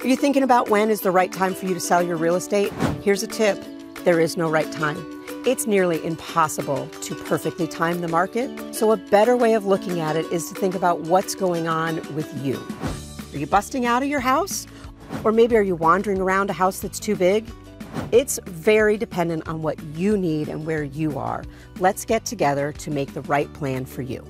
Are you thinking about when is the right time for you to sell your real estate? Here's a tip there is no right time. It's nearly impossible to perfectly time the market, so a better way of looking at it is to think about what's going on with you. Are you busting out of your house? Or maybe are you wandering around a house that's too big? It's very dependent on what you need and where you are. Let's get together to make the right plan for you.